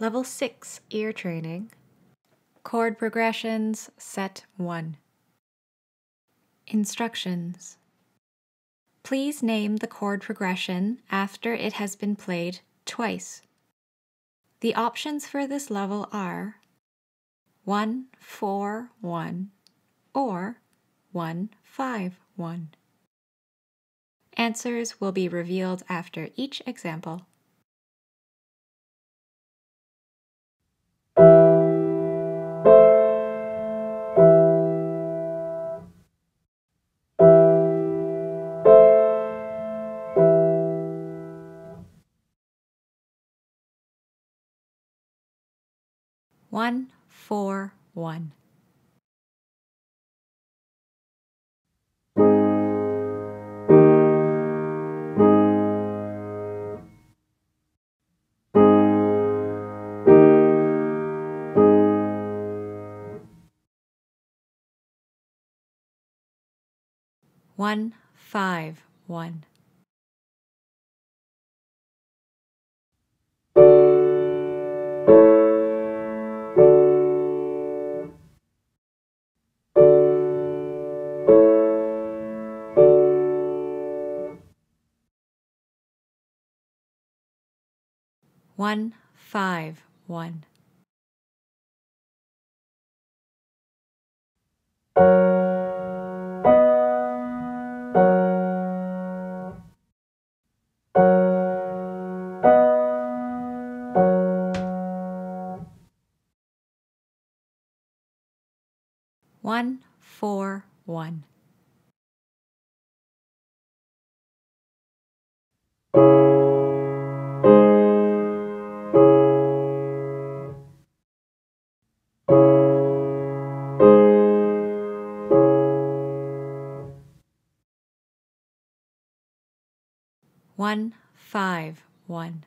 Level 6 Ear Training Chord Progressions Set 1 Instructions Please name the chord progression after it has been played twice. The options for this level are 1 4 1 or 1 5 1. Answers will be revealed after each example. One, four, one. One, five, one. One, five, one. One, four, one. One, five, one.